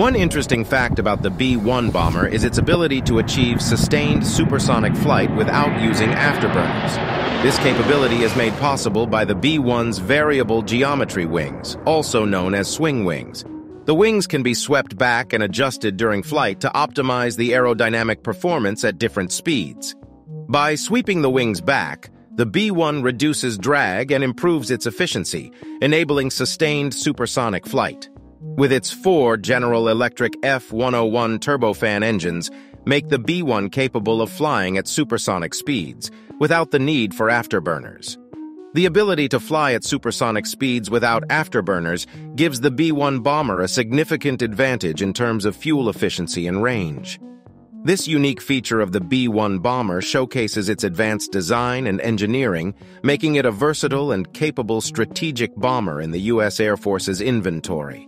One interesting fact about the B-1 bomber is its ability to achieve sustained supersonic flight without using afterburners. This capability is made possible by the B-1's variable geometry wings, also known as swing wings. The wings can be swept back and adjusted during flight to optimize the aerodynamic performance at different speeds. By sweeping the wings back, the B-1 reduces drag and improves its efficiency, enabling sustained supersonic flight. With its four General Electric F101 turbofan engines, make the B-1 capable of flying at supersonic speeds, without the need for afterburners. The ability to fly at supersonic speeds without afterburners gives the B-1 bomber a significant advantage in terms of fuel efficiency and range. This unique feature of the B-1 bomber showcases its advanced design and engineering, making it a versatile and capable strategic bomber in the U.S. Air Force's inventory.